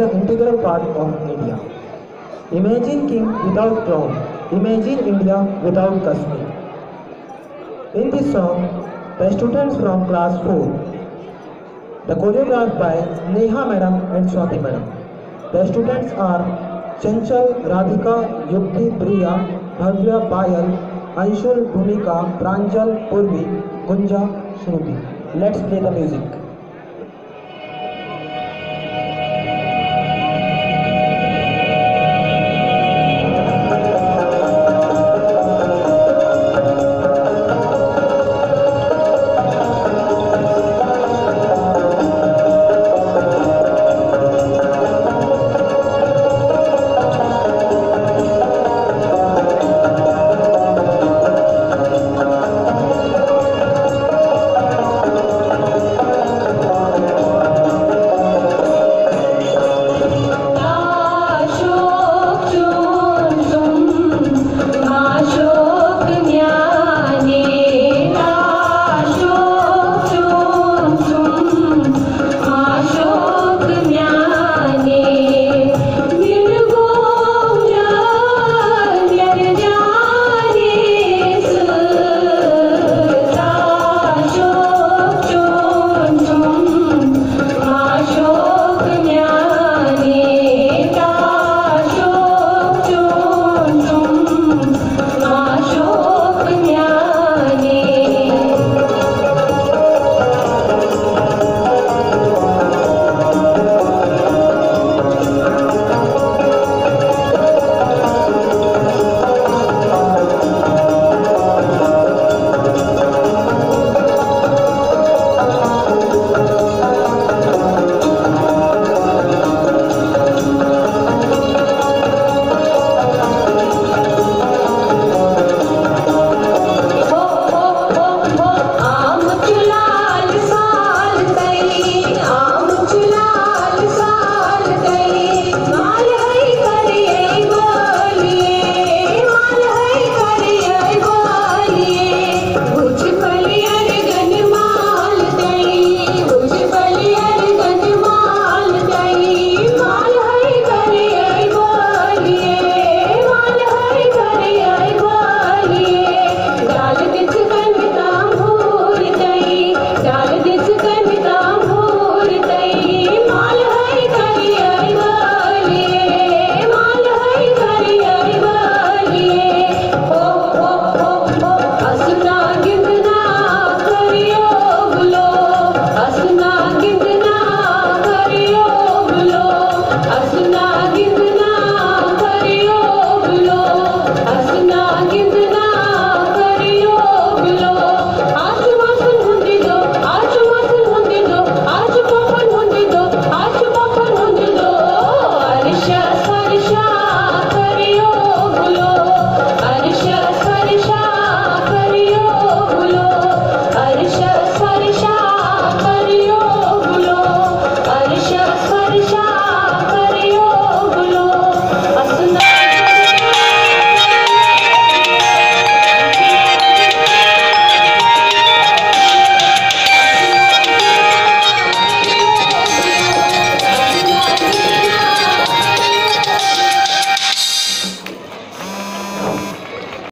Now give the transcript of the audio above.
the integral part of India. Imagine king without crown. Imagine India without Kashmir. In this song, the students from class 4, the choreographed by Neha madam and Swati madam. The students are Chanchal, Radhika, Yukti, Priya, Bhavya, Payal, Anshul, Bhumika, Pranjal, Purvi, Gunja, Shruti. Let's play the music.